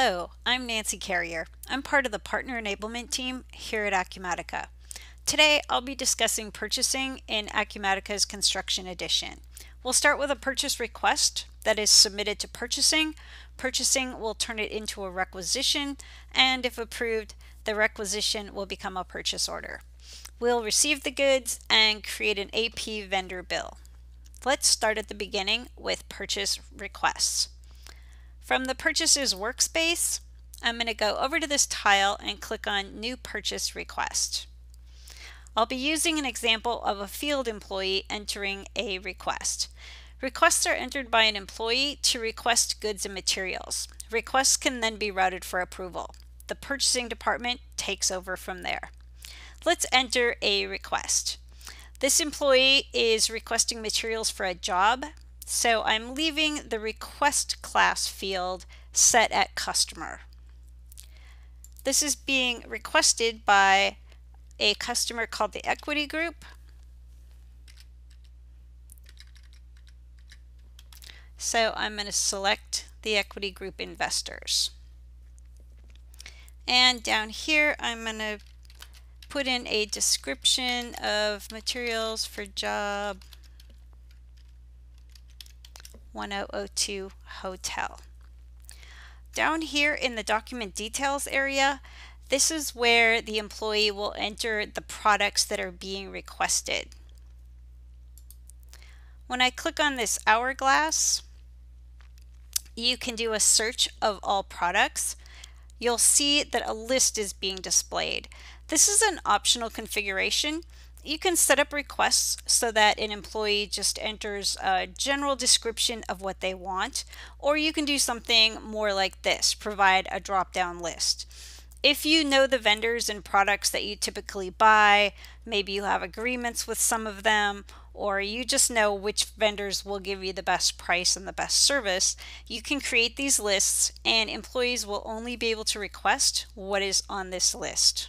Hello, I'm Nancy Carrier. I'm part of the Partner Enablement team here at Acumatica. Today I'll be discussing purchasing in Acumatica's Construction Edition. We'll start with a purchase request that is submitted to purchasing. Purchasing will turn it into a requisition and if approved, the requisition will become a purchase order. We'll receive the goods and create an AP vendor bill. Let's start at the beginning with purchase requests. From the Purchases workspace, I'm going to go over to this tile and click on New Purchase Request. I'll be using an example of a field employee entering a request. Requests are entered by an employee to request goods and materials. Requests can then be routed for approval. The purchasing department takes over from there. Let's enter a request. This employee is requesting materials for a job so I'm leaving the request class field set at customer. This is being requested by a customer called the equity group. So I'm going to select the equity group investors. And down here, I'm going to put in a description of materials for job 1002 Hotel. Down here in the document details area, this is where the employee will enter the products that are being requested. When I click on this hourglass, you can do a search of all products. You'll see that a list is being displayed. This is an optional configuration you can set up requests so that an employee just enters a general description of what they want, or you can do something more like this, provide a drop-down list. If you know the vendors and products that you typically buy, maybe you have agreements with some of them, or you just know which vendors will give you the best price and the best service, you can create these lists and employees will only be able to request what is on this list.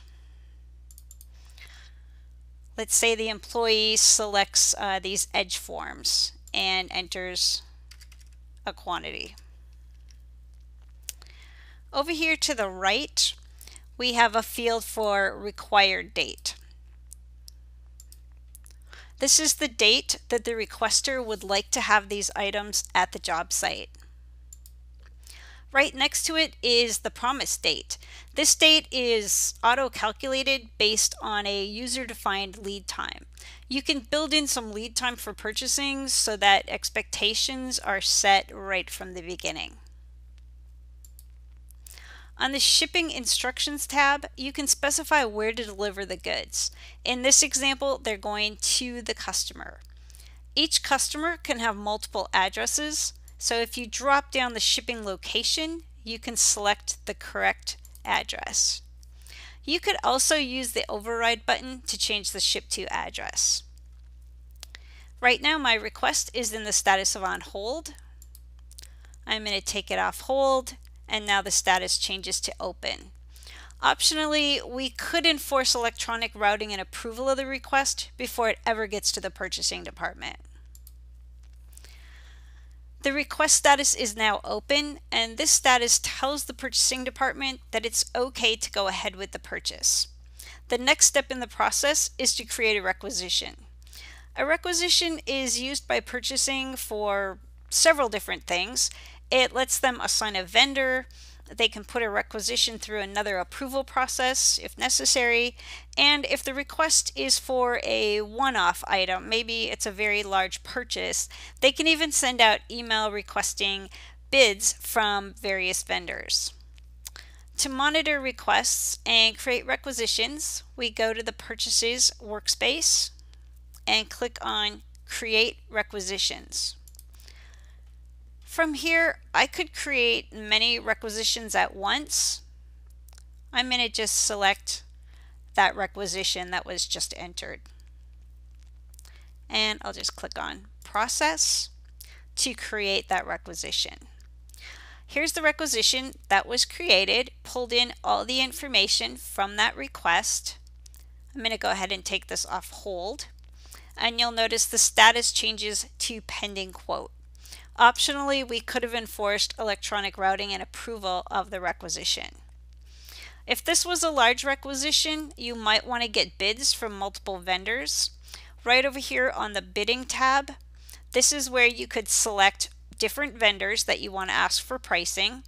Let's say the employee selects uh, these edge forms and enters a quantity. Over here to the right, we have a field for required date. This is the date that the requester would like to have these items at the job site. Right next to it is the promise date. This date is auto-calculated based on a user-defined lead time. You can build in some lead time for purchasing so that expectations are set right from the beginning. On the Shipping Instructions tab, you can specify where to deliver the goods. In this example, they're going to the customer. Each customer can have multiple addresses, so if you drop down the shipping location, you can select the correct address. You could also use the override button to change the ship to address. Right now my request is in the status of on hold. I'm going to take it off hold and now the status changes to open. Optionally, we could enforce electronic routing and approval of the request before it ever gets to the purchasing department. The request status is now open and this status tells the purchasing department that it's okay to go ahead with the purchase. The next step in the process is to create a requisition. A requisition is used by purchasing for several different things. It lets them assign a vendor, they can put a requisition through another approval process if necessary. And if the request is for a one-off item, maybe it's a very large purchase, they can even send out email requesting bids from various vendors. To monitor requests and create requisitions, we go to the Purchases workspace and click on Create Requisitions. From here, I could create many requisitions at once. I'm going to just select that requisition that was just entered. And I'll just click on Process to create that requisition. Here's the requisition that was created, pulled in all the information from that request. I'm going to go ahead and take this off hold. And you'll notice the status changes to pending quote. Optionally, we could have enforced electronic routing and approval of the requisition. If this was a large requisition, you might want to get bids from multiple vendors. Right over here on the bidding tab, this is where you could select different vendors that you want to ask for pricing.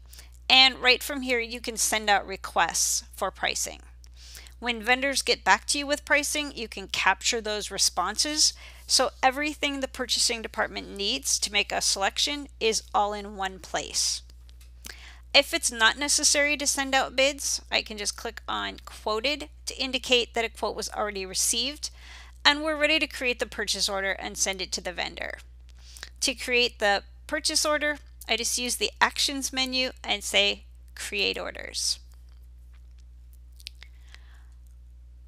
And right from here, you can send out requests for pricing. When vendors get back to you with pricing, you can capture those responses. So everything the purchasing department needs to make a selection is all in one place. If it's not necessary to send out bids, I can just click on quoted to indicate that a quote was already received and we're ready to create the purchase order and send it to the vendor. To create the purchase order, I just use the actions menu and say create orders.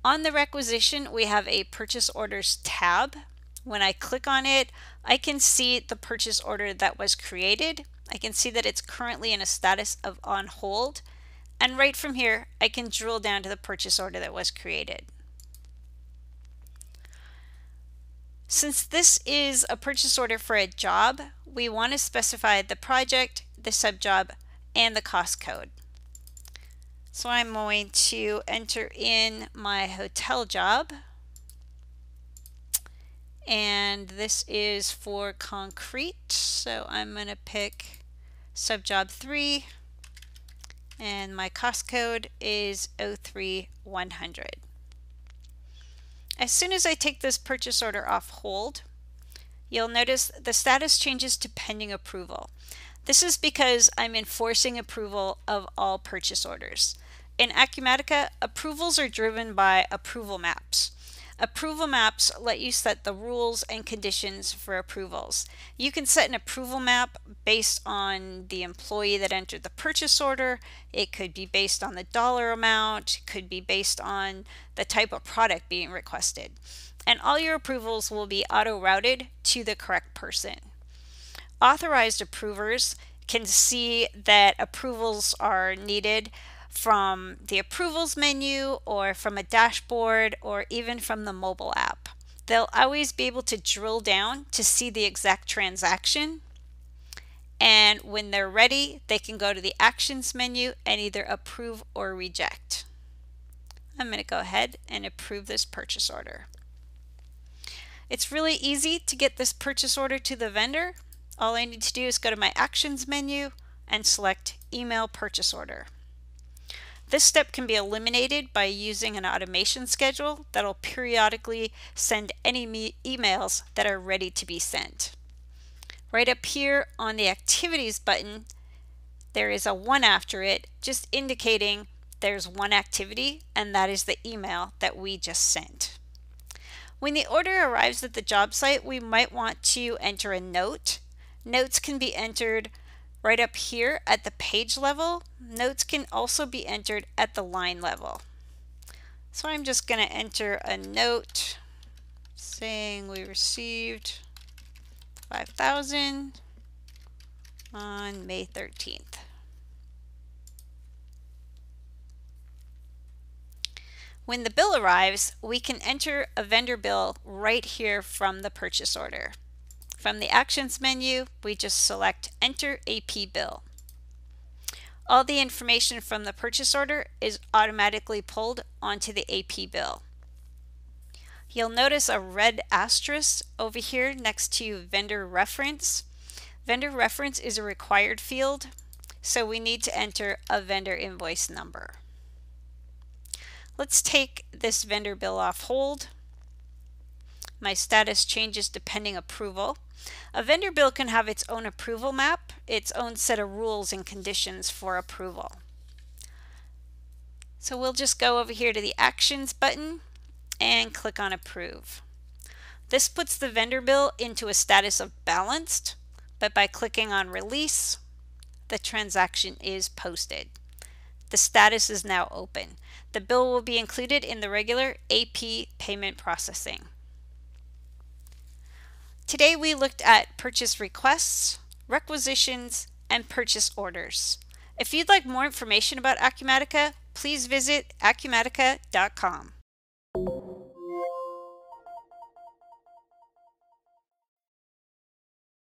On the requisition, we have a purchase orders tab. When I click on it, I can see the purchase order that was created. I can see that it's currently in a status of on hold. And right from here, I can drill down to the purchase order that was created. Since this is a purchase order for a job, we want to specify the project, the subjob, and the cost code. So I'm going to enter in my hotel job. And this is for concrete. So I'm going to pick subjob 3 and my cost code is 03100. As soon as I take this purchase order off hold, you'll notice the status changes to pending approval. This is because I'm enforcing approval of all purchase orders. In Acumatica, approvals are driven by approval maps. Approval maps let you set the rules and conditions for approvals. You can set an approval map based on the employee that entered the purchase order. It could be based on the dollar amount, could be based on the type of product being requested. And all your approvals will be auto-routed to the correct person. Authorized approvers can see that approvals are needed from the approvals menu or from a dashboard or even from the mobile app. They'll always be able to drill down to see the exact transaction. And when they're ready, they can go to the actions menu and either approve or reject. I'm going to go ahead and approve this purchase order. It's really easy to get this purchase order to the vendor. All I need to do is go to my actions menu and select email purchase order. This step can be eliminated by using an automation schedule that'll periodically send any emails that are ready to be sent. Right up here on the activities button, there is a one after it, just indicating there's one activity and that is the email that we just sent. When the order arrives at the job site, we might want to enter a note. Notes can be entered Right up here at the page level, notes can also be entered at the line level. So I'm just going to enter a note saying we received 5,000 on May 13th. When the bill arrives, we can enter a vendor bill right here from the purchase order. From the Actions menu, we just select Enter AP Bill. All the information from the purchase order is automatically pulled onto the AP bill. You'll notice a red asterisk over here next to vendor reference. Vendor reference is a required field, so we need to enter a vendor invoice number. Let's take this vendor bill off hold. My status changes depending approval. A vendor bill can have its own approval map, its own set of rules and conditions for approval. So we'll just go over here to the Actions button and click on Approve. This puts the vendor bill into a status of balanced, but by clicking on Release, the transaction is posted. The status is now open. The bill will be included in the regular AP payment processing. Today we looked at purchase requests, requisitions, and purchase orders. If you'd like more information about Acumatica, please visit acumatica.com.